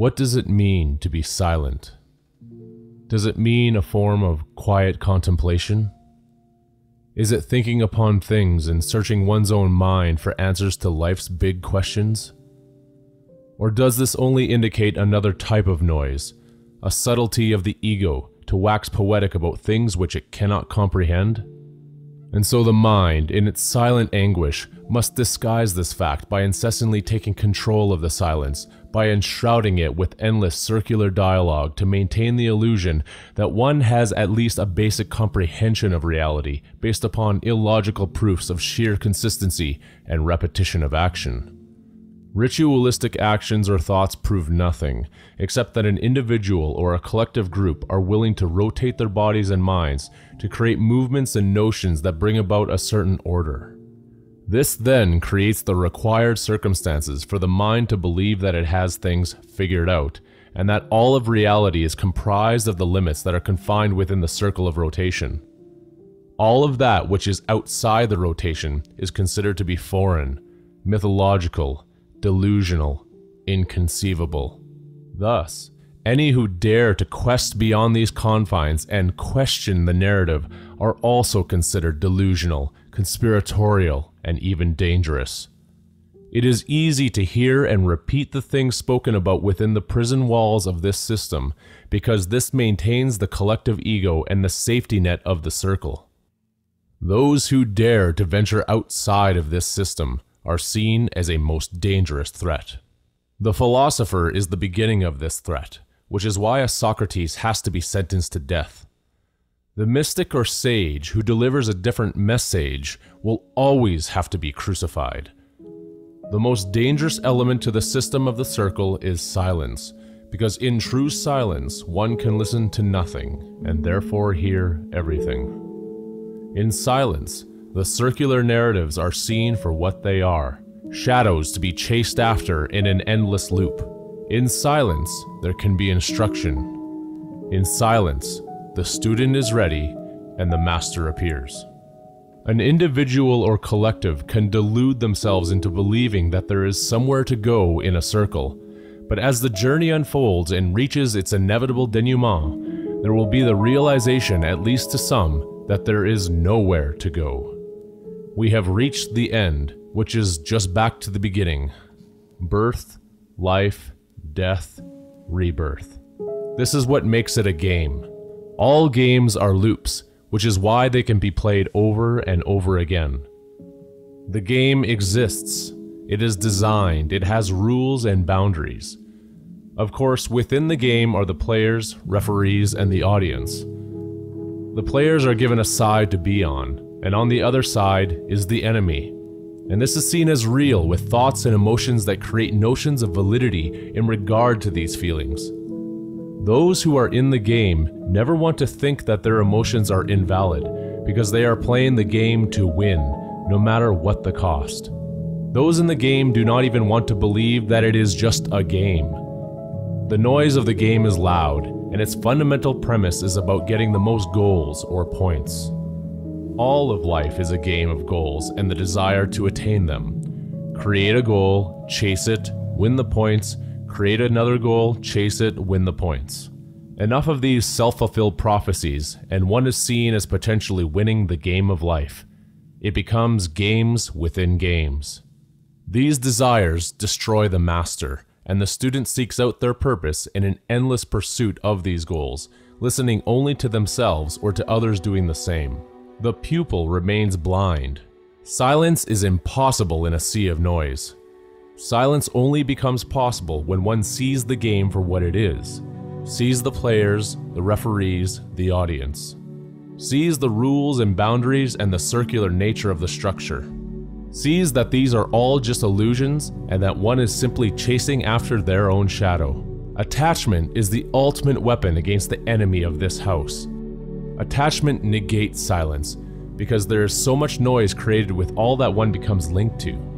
What does it mean to be silent? Does it mean a form of quiet contemplation? Is it thinking upon things and searching one's own mind for answers to life's big questions? Or does this only indicate another type of noise, a subtlety of the ego to wax poetic about things which it cannot comprehend? And so the mind, in its silent anguish, must disguise this fact by incessantly taking control of the silence, by enshrouding it with endless circular dialogue to maintain the illusion that one has at least a basic comprehension of reality based upon illogical proofs of sheer consistency and repetition of action. Ritualistic actions or thoughts prove nothing, except that an individual or a collective group are willing to rotate their bodies and minds to create movements and notions that bring about a certain order. This then creates the required circumstances for the mind to believe that it has things figured out, and that all of reality is comprised of the limits that are confined within the circle of rotation. All of that which is outside the rotation is considered to be foreign, mythological, delusional, inconceivable. Thus, any who dare to quest beyond these confines and question the narrative are also considered delusional, conspiratorial, and even dangerous. It is easy to hear and repeat the things spoken about within the prison walls of this system because this maintains the collective ego and the safety net of the circle. Those who dare to venture outside of this system are seen as a most dangerous threat. The philosopher is the beginning of this threat, which is why a Socrates has to be sentenced to death. The mystic or sage who delivers a different message will always have to be crucified. The most dangerous element to the system of the circle is silence, because in true silence one can listen to nothing and therefore hear everything. In silence, the circular narratives are seen for what they are shadows to be chased after in an endless loop. In silence, there can be instruction. In silence, the student is ready and the master appears. An individual or collective can delude themselves into believing that there is somewhere to go in a circle, but as the journey unfolds and reaches its inevitable denouement, there will be the realization, at least to some, that there is nowhere to go. We have reached the end, which is just back to the beginning birth, life, death, rebirth. This is what makes it a game. All games are loops, which is why they can be played over and over again. The game exists. It is designed, it has rules and boundaries. Of course, within the game are the players, referees, and the audience. The players are given a side to be on, and on the other side is the enemy. And this is seen as real with thoughts and emotions that create notions of validity in regard to these feelings. Those who are in the game never want to think that their emotions are invalid because they are playing the game to win, no matter what the cost. Those in the game do not even want to believe that it is just a game. The noise of the game is loud, and its fundamental premise is about getting the most goals or points. All of life is a game of goals and the desire to attain them. Create a goal, chase it, win the points, create another goal, chase it, win the points. Enough of these self fulfilled prophecies, and one is seen as potentially winning the game of life. It becomes games within games. These desires destroy the master, and the student seeks out their purpose in an endless pursuit of these goals, listening only to themselves or to others doing the same. The pupil remains blind. Silence is impossible in a sea of noise. Silence only becomes possible when one sees the game for what it is, sees the players, the referees, the audience, sees the rules and boundaries and the circular nature of the structure, sees that these are all just illusions and that one is simply chasing after their own shadow. Attachment is the ultimate weapon against the enemy of this house. Attachment negates silence because there is so much noise created with all that one becomes linked to.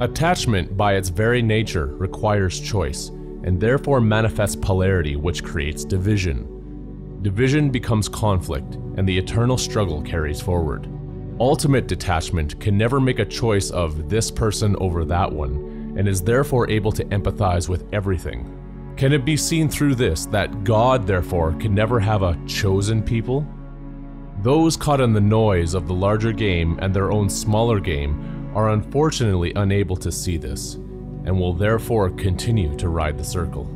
Attachment, by its very nature, requires choice, and therefore manifests polarity, which creates division. Division becomes conflict, and the eternal struggle carries forward. Ultimate detachment can never make a choice of this person over that one, and is therefore able to empathize with everything. Can it be seen through this that God, therefore, can never have a chosen people? Those caught in the noise of the larger game and their own smaller game are unfortunately unable to see this, and will therefore continue to ride the circle.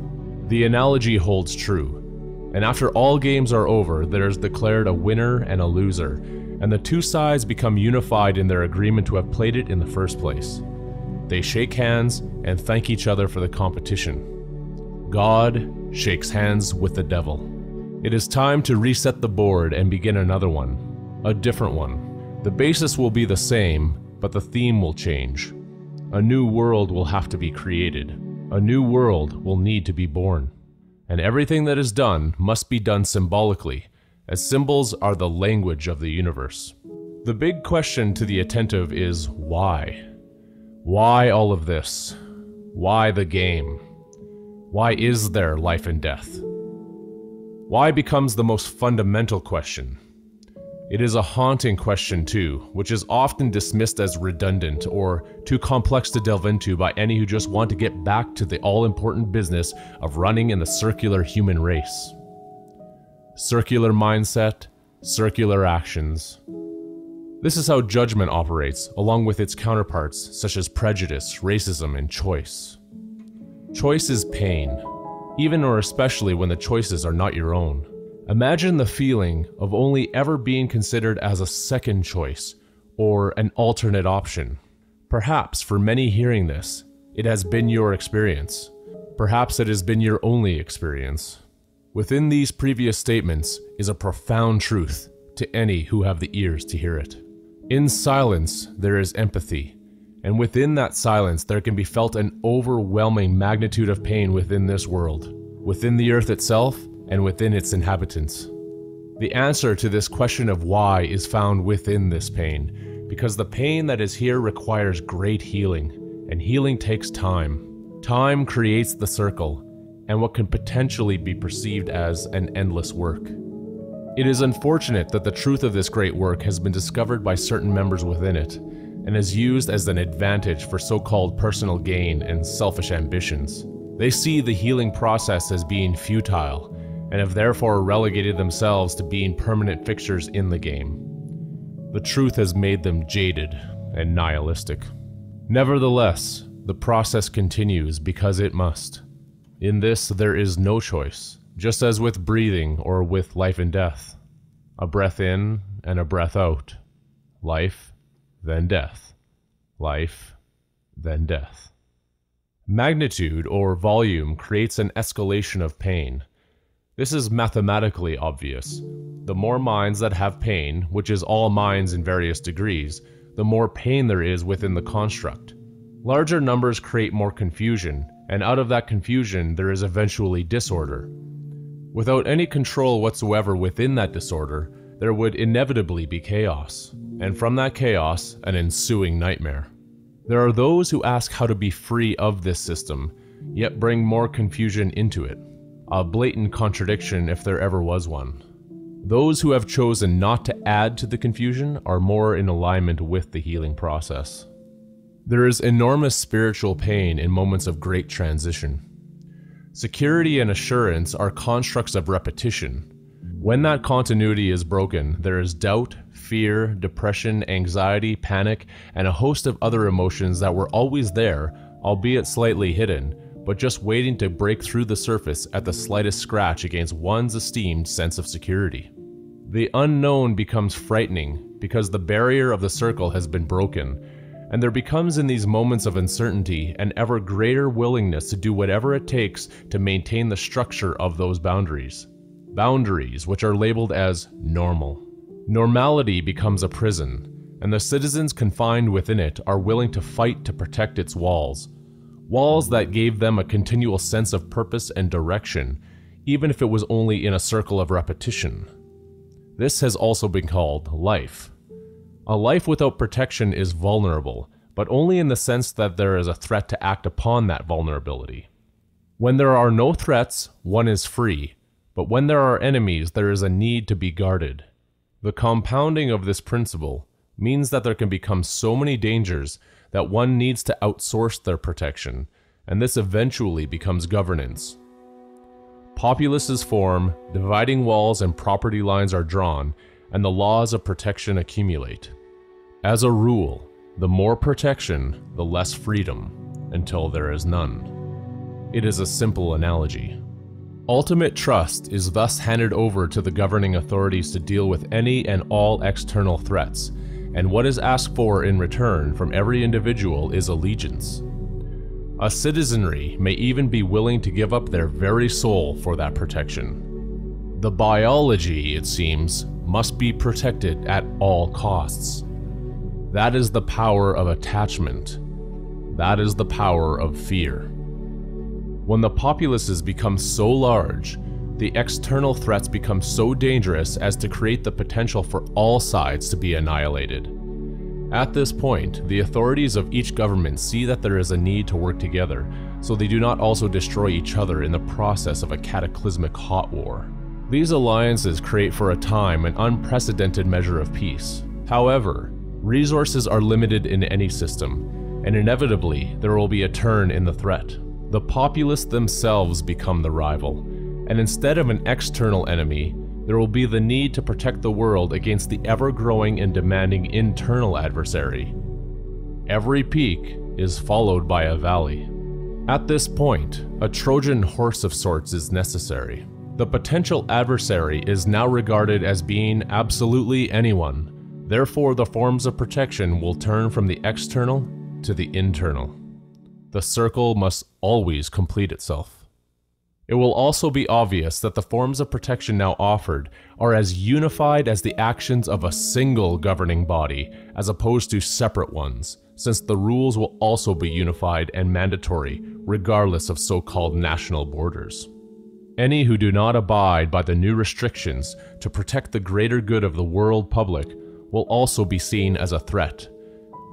The analogy holds true, and after all games are over, there is declared a winner and a loser, and the two sides become unified in their agreement to have played it in the first place. They shake hands and thank each other for the competition. God shakes hands with the devil. It is time to reset the board and begin another one, a different one. The basis will be the same, but the theme will change. A new world will have to be created. A new world will need to be born. And everything that is done must be done symbolically as symbols are the language of the universe. The big question to the attentive is why? Why all of this? Why the game? Why is there life and death? Why becomes the most fundamental question. It is a haunting question, too, which is often dismissed as redundant or too complex to delve into by any who just want to get back to the all important business of running in the circular human race circular mindset, circular actions. This is how judgment operates, along with its counterparts such as prejudice, racism, and choice. Choice is pain, even or especially when the choices are not your own. Imagine the feeling of only ever being considered as a second choice or an alternate option. Perhaps for many hearing this, it has been your experience. Perhaps it has been your only experience. Within these previous statements is a profound truth to any who have the ears to hear it. In silence, there is empathy, and within that silence, there can be felt an overwhelming magnitude of pain within this world, within the earth itself, and within its inhabitants. The answer to this question of why is found within this pain, because the pain that is here requires great healing, and healing takes time. Time creates the circle, and what can potentially be perceived as an endless work. It is unfortunate that the truth of this great work has been discovered by certain members within it, and is used as an advantage for so called personal gain and selfish ambitions. They see the healing process as being futile, and have therefore relegated themselves to being permanent fixtures in the game. The truth has made them jaded and nihilistic. Nevertheless, the process continues because it must. In this, there is no choice, just as with breathing or with life and death. A breath in and a breath out. Life, then death. Life, then death. Magnitude or volume creates an escalation of pain. This is mathematically obvious. The more minds that have pain, which is all minds in various degrees, the more pain there is within the construct. Larger numbers create more confusion, and out of that confusion there is eventually disorder. Without any control whatsoever within that disorder, there would inevitably be chaos, and from that chaos, an ensuing nightmare. There are those who ask how to be free of this system, yet bring more confusion into it. A blatant contradiction if there ever was one. Those who have chosen not to add to the confusion are more in alignment with the healing process. There is enormous spiritual pain in moments of great transition. Security and assurance are constructs of repetition. When that continuity is broken, there is doubt, fear, depression, anxiety, panic, and a host of other emotions that were always there, albeit slightly hidden, but just waiting to break through the surface at the slightest scratch against one's esteemed sense of security. The unknown becomes frightening because the barrier of the circle has been broken, and there becomes in these moments of uncertainty an ever greater willingness to do whatever it takes to maintain the structure of those boundaries. Boundaries which are labeled as normal. Normality becomes a prison, and the citizens confined within it are willing to fight to protect its walls. Walls that gave them a continual sense of purpose and direction, even if it was only in a circle of repetition. This has also been called life. A life without protection is vulnerable, but only in the sense that there is a threat to act upon that vulnerability. When there are no threats, one is free, but when there are enemies, there is a need to be guarded. The compounding of this principle means that there can become so many dangers that one needs to outsource their protection, and this eventually becomes governance. Populaces form, dividing walls and property lines are drawn, and the laws of protection accumulate. As a rule, the more protection, the less freedom, until there is none. It is a simple analogy. Ultimate trust is thus handed over to the governing authorities to deal with any and all external threats, and what is asked for in return from every individual is allegiance. A citizenry may even be willing to give up their very soul for that protection. The biology, it seems, must be protected at all costs. That is the power of attachment. That is the power of fear. When the populaces become so large, the external threats become so dangerous as to create the potential for all sides to be annihilated. At this point, the authorities of each government see that there is a need to work together, so they do not also destroy each other in the process of a cataclysmic hot war. These alliances create for a time an unprecedented measure of peace. However, resources are limited in any system, and inevitably there will be a turn in the threat. The populace themselves become the rival, and instead of an external enemy, there will be the need to protect the world against the ever-growing and demanding internal adversary. Every peak is followed by a valley. At this point, a Trojan horse of sorts is necessary. The potential adversary is now regarded as being absolutely anyone. Therefore, the forms of protection will turn from the external to the internal. The circle must always complete itself. It will also be obvious that the forms of protection now offered are as unified as the actions of a single governing body, as opposed to separate ones, since the rules will also be unified and mandatory, regardless of so-called national borders. Any who do not abide by the new restrictions to protect the greater good of the world public will also be seen as a threat.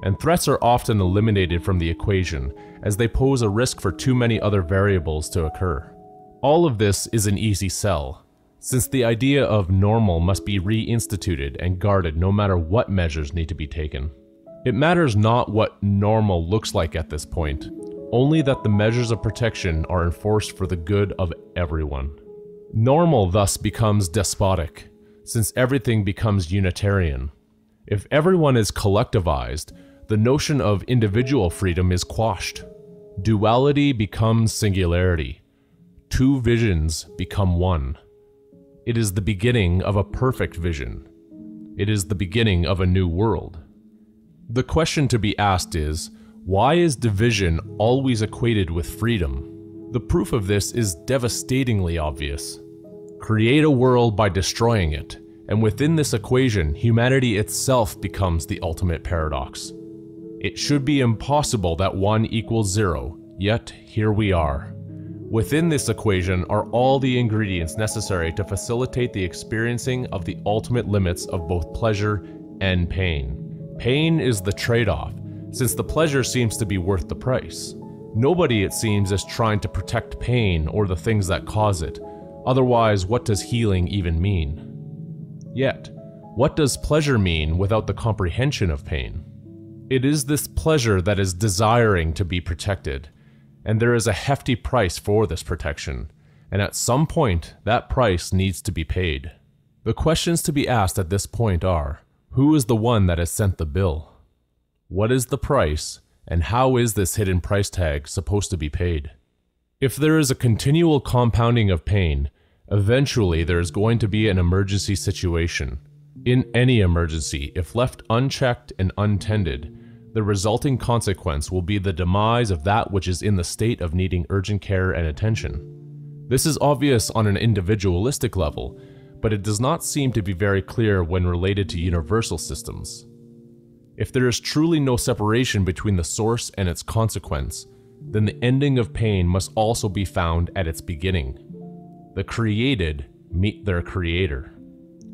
And threats are often eliminated from the equation, as they pose a risk for too many other variables to occur. All of this is an easy sell, since the idea of normal must be reinstituted and guarded no matter what measures need to be taken. It matters not what normal looks like at this point, only that the measures of protection are enforced for the good of everyone. Normal thus becomes despotic, since everything becomes unitarian. If everyone is collectivized, the notion of individual freedom is quashed. Duality becomes singularity. Two visions become one. It is the beginning of a perfect vision. It is the beginning of a new world. The question to be asked is, why is division always equated with freedom? The proof of this is devastatingly obvious. Create a world by destroying it, and within this equation, humanity itself becomes the ultimate paradox. It should be impossible that 1 equals 0, yet here we are. Within this equation are all the ingredients necessary to facilitate the experiencing of the ultimate limits of both pleasure and pain. Pain is the trade-off, since the pleasure seems to be worth the price. Nobody, it seems, is trying to protect pain or the things that cause it. Otherwise, what does healing even mean? Yet, what does pleasure mean without the comprehension of pain? It is this pleasure that is desiring to be protected, and there is a hefty price for this protection, and at some point, that price needs to be paid. The questions to be asked at this point are, who is the one that has sent the bill? What is the price, and how is this hidden price tag supposed to be paid? If there is a continual compounding of pain, eventually there is going to be an emergency situation. In any emergency, if left unchecked and untended, the resulting consequence will be the demise of that which is in the state of needing urgent care and attention. This is obvious on an individualistic level, but it does not seem to be very clear when related to universal systems. If there is truly no separation between the source and its consequence, then the ending of pain must also be found at its beginning. The created meet their creator.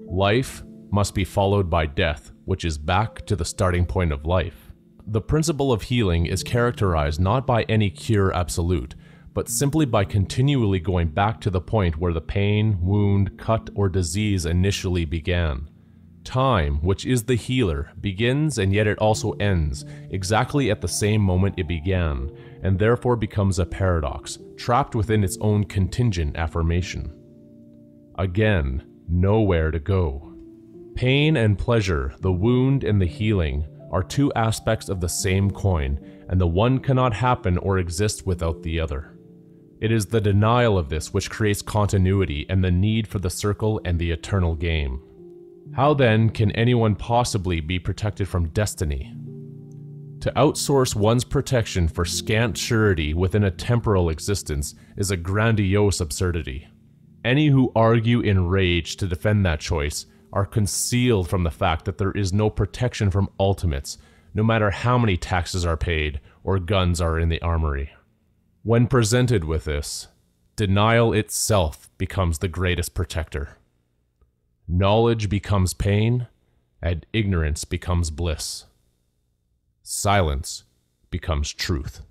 Life must be followed by death, which is back to the starting point of life. The principle of healing is characterized not by any cure absolute, but simply by continually going back to the point where the pain, wound, cut, or disease initially began. Time, which is the healer, begins and yet it also ends, exactly at the same moment it began, and therefore becomes a paradox, trapped within its own contingent affirmation. Again, nowhere to go. Pain and pleasure, the wound and the healing, are two aspects of the same coin, and the one cannot happen or exist without the other. It is the denial of this which creates continuity and the need for the circle and the eternal game. How then can anyone possibly be protected from destiny? To outsource one's protection for scant surety within a temporal existence is a grandiose absurdity. Any who argue in rage to defend that choice are concealed from the fact that there is no protection from ultimates, no matter how many taxes are paid or guns are in the armory. When presented with this, denial itself becomes the greatest protector. Knowledge becomes pain, and ignorance becomes bliss. Silence becomes truth.